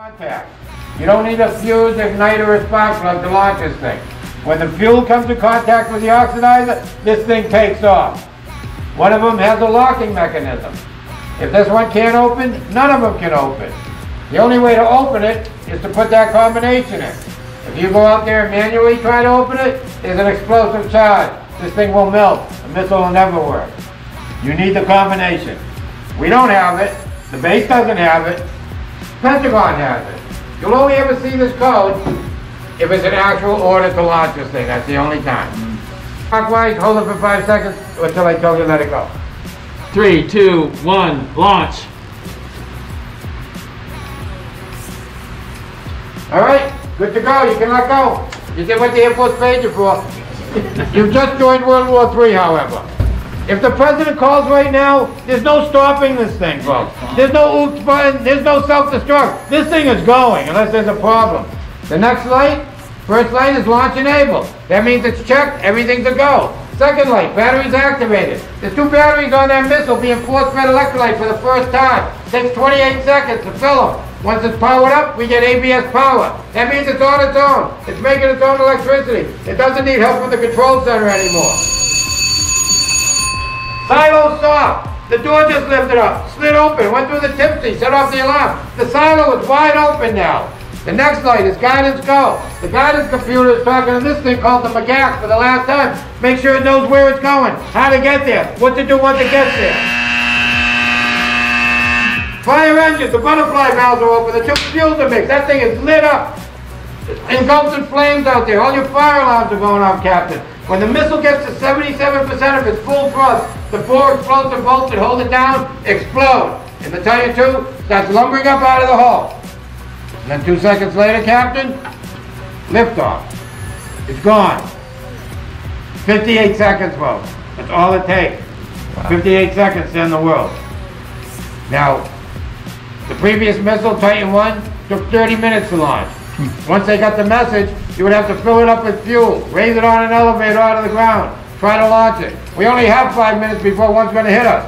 Contact. You don't need a fuse, igniter, or spark plug to launch this thing. When the fuel comes in contact with the oxidizer, this thing takes off. One of them has a locking mechanism. If this one can't open, none of them can open. The only way to open it is to put that combination in. If you go out there and manually try to open it, there's an explosive charge. This thing will melt. The missile will never work. You need the combination. We don't have it. The base doesn't have it. Pentagon has it. You'll only ever see this code if it's an actual order to launch this thing. That's the only time. Clockwise, hold it for five seconds until I tell you to let it go. Three, two, one, launch. All right, good to go. You can let go. You did what the Air Force paid you for. You've just joined World War III, however. If the president calls right now, there's no stopping this thing, folks. There's no oops button, there's no self-destruct. This thing is going unless there's a problem. The next light, first light is launch enabled. That means it's checked, everything's a go. Second light, batteries activated. There's two batteries on that missile being force-fed electrolyte for the first time. Takes 28 seconds to fill them. Once it's powered up, we get ABS power. That means it's on its own. It's making its own electricity. It doesn't need help from the control center anymore. Silo soft. The door just lifted up, slid open, went through the tipsy, set off the alarm. The silo is wide open now. The next light is guidance go. The guidance computer is talking to this thing called the MAGAC for the last time. Make sure it knows where it's going, how to get there, what to do once it gets there. Fire engines, the butterfly valves are open, the two fuels are mixed. That thing is lit up. Engulfed in flames out there. All your fire alarms are going off, Captain. When the missile gets to 77% of its full thrust, the four explosive bolts that hold it down explode. And the the truth, starts lumbering up out of the hull. And then two seconds later, Captain, liftoff. It's gone. 58 seconds, folks. That's all it takes. 58 seconds to end the world. Now, the previous missile, Titan 1, took 30 minutes to launch. Hmm. Once they got the message, you would have to fill it up with fuel, raise it on an elevator out of the ground, try to launch it. We only have five minutes before one's going to hit us.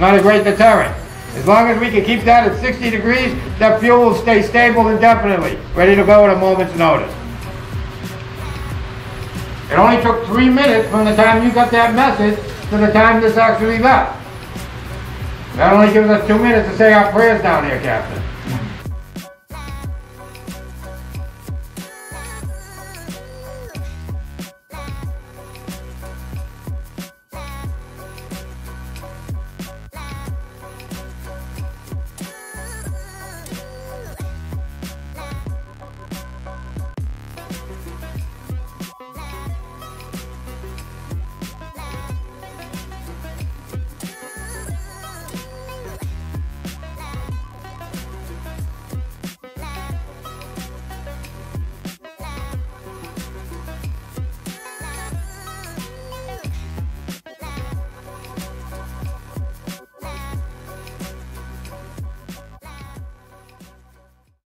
Not a great deterrent. As long as we can keep that at 60 degrees, that fuel will stay stable indefinitely, ready to go at a moment's notice. It only took three minutes from the time you got that message to the time this actually left. That only gives us two minutes to say our prayers down here, Captain.